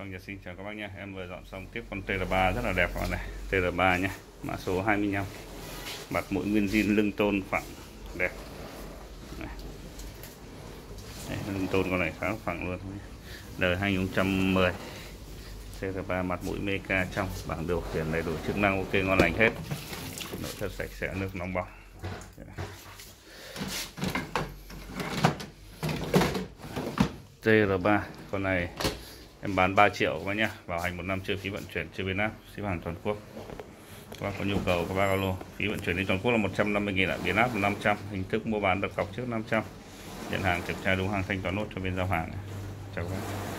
Xong giờ xin chào các bác nhé. Em vừa dọn xong tiếp con TR3 rất là đẹp các bạn này. TR3 nhé Mã số 25 Mặt mũi nguyên zin lưng tôn phẳng Đẹp. Đây, Lưng tôn con này khá phẳng luôn. Đời 2010 TR3 mặt mũi meca trong Bảng điều khiển đầy đủ chức năng ok ngon lành hết. Nội thất sạch sẽ nước nóng bỏng. Dạ. TR3 con này em bán 3 triệu các bác nhá, bảo hành một năm chưa phí vận chuyển, chưa biến áp, ship hàng toàn quốc. Các bác có nhu cầu các bác alo, phí vận chuyển đến toàn quốc là 150 nghìn ạ, biến áp là 500 hình thức mua bán đặt cọc trước 500 nhận hàng kiểm tra đúng hàng thanh toán nốt cho bên giao hàng chào các bác.